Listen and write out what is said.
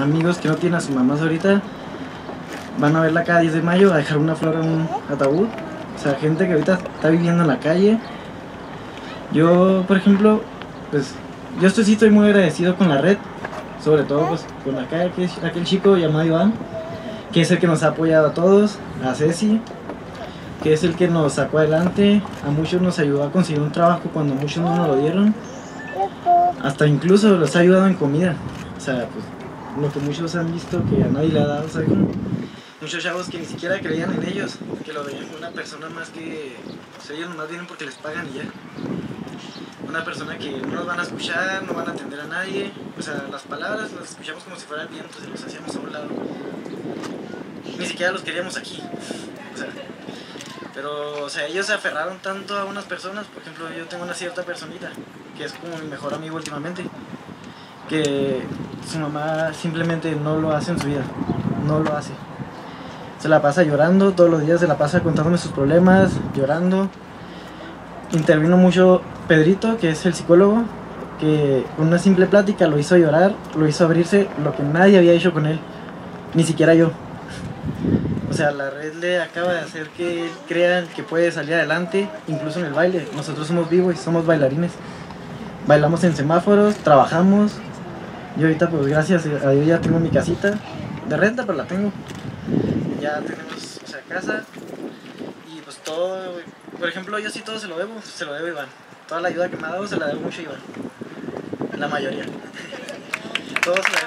amigos que no tienen a sus mamás ahorita van a verla cada 10 de mayo a dejar una flor en un ataúd. O sea, gente que ahorita está viviendo en la calle. Yo, por ejemplo, pues yo estoy, muy agradecido con la red, sobre todo pues con acá, aquel chico llamado Iván, que es el que nos ha apoyado a todos, a Ceci, que es el que nos sacó adelante, a muchos nos ayudó a conseguir un trabajo cuando muchos no nos lo dieron, hasta incluso los ha ayudado en comida, o sea, pues lo que muchos han visto que a nadie le ha dado, o sea, como muchos chavos que ni siquiera creían en ellos, que lo veían como una persona más que, sea, ellos nomás vienen porque les pagan y ya. Una persona que no nos van a escuchar, no van a atender a nadie, o sea, las palabras las escuchamos como si fueran vientos y los hacíamos a un lado. Ni siquiera los queríamos aquí, o sea, pero, o sea, ellos se aferraron tanto a unas personas, por ejemplo, yo tengo una cierta personita, que es como mi mejor amigo últimamente, que su mamá simplemente no lo hace en su vida, no lo hace. Se la pasa llorando, todos los días se la pasa contándome sus problemas, llorando. Intervino mucho Pedrito, que es el psicólogo, que con una simple plática lo hizo llorar, lo hizo abrirse, lo que nadie había hecho con él, ni siquiera yo. O sea, la red le acaba de hacer que él crea que puede salir adelante, incluso en el baile. Nosotros somos vivos y somos bailarines. Bailamos en semáforos, trabajamos. Yo ahorita, pues gracias a Dios ya tengo mi casita de renta, pero la tengo. Ya tenemos, casa. Y pues todo, por ejemplo, yo sí todo se lo debo, se lo debo Iván. Toda la ayuda que me ha dado se la debo mucho Iván. La mayoría. Todo se la.